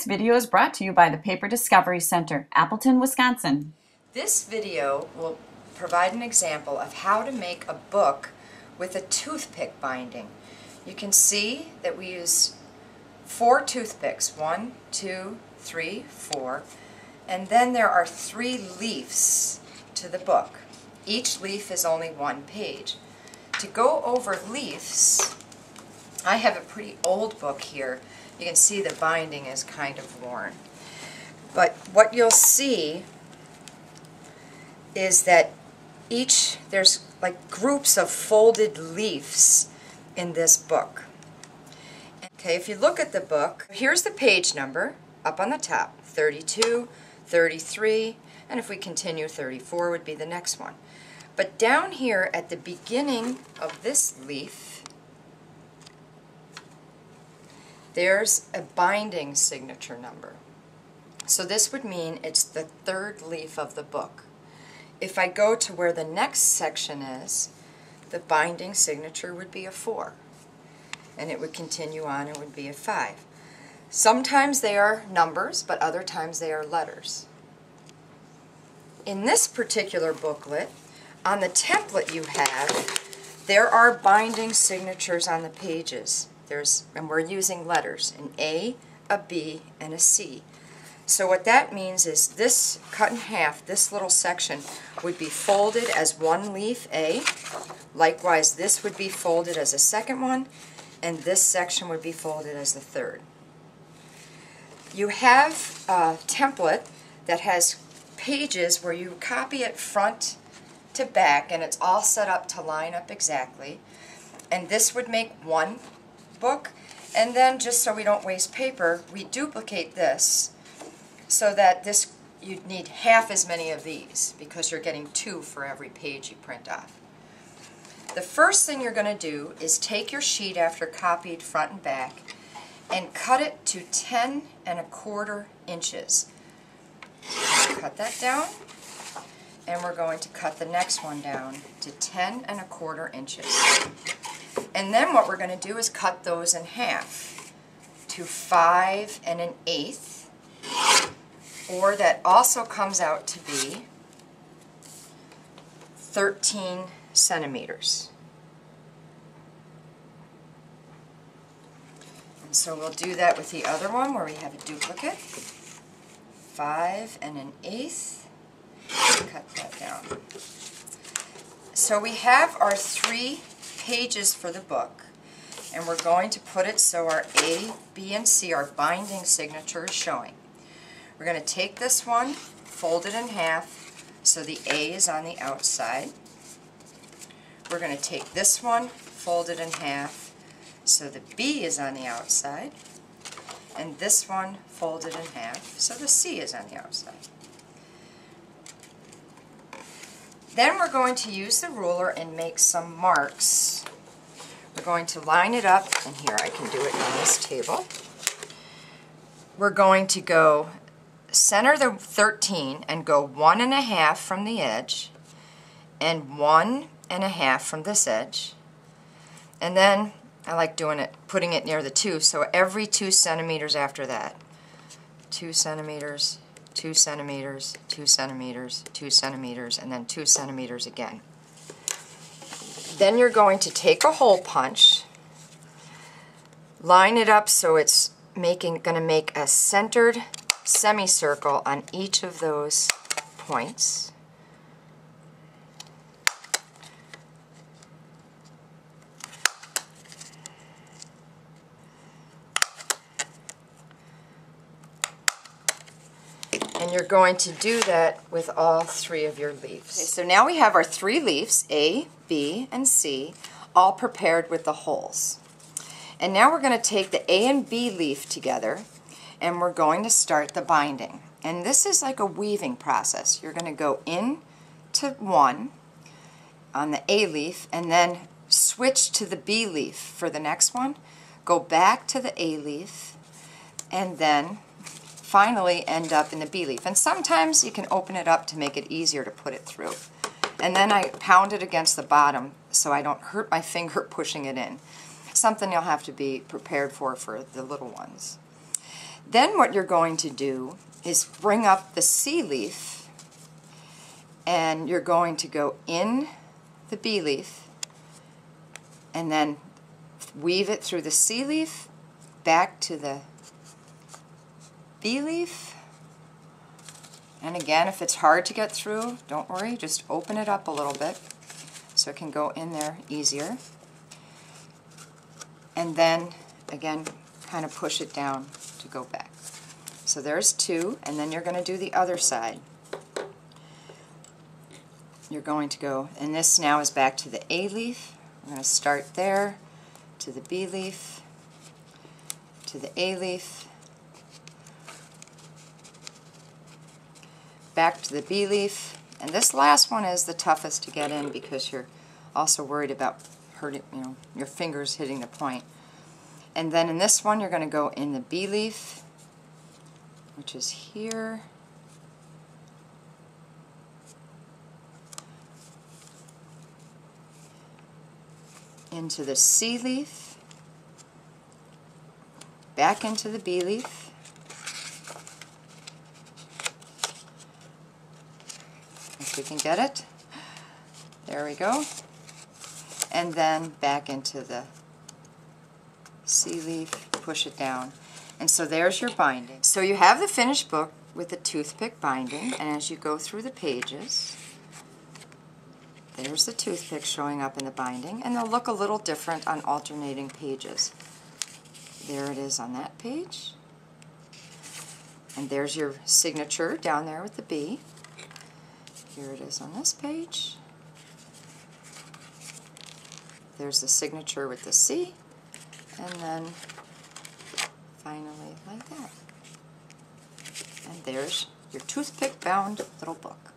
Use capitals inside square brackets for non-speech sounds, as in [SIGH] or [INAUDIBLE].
This video is brought to you by the Paper Discovery Center, Appleton, Wisconsin. This video will provide an example of how to make a book with a toothpick binding. You can see that we use four toothpicks, one, two, three, four, and then there are three leaves to the book. Each leaf is only one page. To go over leaves, I have a pretty old book here. You can see the binding is kind of worn. But what you'll see is that each, there's like groups of folded leaves in this book. Okay, if you look at the book, here's the page number up on the top, 32, 33, and if we continue, 34 would be the next one. But down here at the beginning of this leaf, there's a binding signature number. So this would mean it's the third leaf of the book. If I go to where the next section is, the binding signature would be a 4. And it would continue on, it would be a 5. Sometimes they are numbers, but other times they are letters. In this particular booklet, on the template you have, there are binding signatures on the pages. There's, and we're using letters, an A, a B, and a C. So what that means is this cut in half, this little section, would be folded as one leaf A. Likewise, this would be folded as a second one, and this section would be folded as the third. You have a template that has pages where you copy it front to back, and it's all set up to line up exactly. And this would make one book, and then just so we don't waste paper, we duplicate this so that this you'd need half as many of these because you're getting two for every page you print off. The first thing you're going to do is take your sheet after copied front and back and cut it to 10 and a quarter inches. Cut that down and we're going to cut the next one down to 10 and a quarter inches. And then what we're going to do is cut those in half to 5 and an eighth or that also comes out to be 13 centimeters. And so we'll do that with the other one where we have a duplicate. 5 and an eighth. Cut that down. So we have our three pages for the book and we're going to put it so our A, B, and C, our binding signature is showing. We're going to take this one, fold it in half so the A is on the outside. We're going to take this one, fold it in half so the B is on the outside. And this one, fold it in half so the C is on the outside. Then we're going to use the ruler and make some marks. We're going to line it up, and here I can do it on this table. We're going to go center the 13 and go one and a half from the edge and one and a half from this edge. And then I like doing it, putting it near the two, so every two centimeters after that. Two centimeters, two centimeters, two centimeters, two centimeters, and then two centimeters again. Then you're going to take a hole punch, line it up so it's making going to make a centered semicircle on each of those points. And you're going to do that with all three of your leaves. Okay, so now we have our three leaves, A, B, and C, all prepared with the holes. And now we're going to take the A and B leaf together and we're going to start the binding. And this is like a weaving process. You're going to go in to one on the A leaf and then switch to the B leaf for the next one. Go back to the A leaf and then finally end up in the B leaf. And sometimes you can open it up to make it easier to put it through. And then I pound it against the bottom so I don't hurt my finger [LAUGHS] pushing it in. Something you'll have to be prepared for for the little ones. Then what you're going to do is bring up the C leaf and you're going to go in the B leaf and then weave it through the C leaf back to the B leaf. And again, if it's hard to get through, don't worry, just open it up a little bit so it can go in there easier. And then, again, kind of push it down to go back. So there's two, and then you're going to do the other side. You're going to go, and this now is back to the A leaf. I'm going to start there, to the B leaf, to the A leaf, back to the B leaf, and this last one is the toughest to get in because you're also worried about hurting, you know, your fingers hitting the point. And then in this one, you're going to go in the B leaf, which is here. Into the C leaf, back into the B leaf, we can get it. There we go. And then back into the C leaf, push it down. And so there's your binding. So you have the finished book with the toothpick binding, and as you go through the pages, there's the toothpick showing up in the binding, and they'll look a little different on alternating pages. There it is on that page. And there's your signature down there with the B. Here it is on this page. There's the signature with the C, and then finally like that. And there's your toothpick bound little book.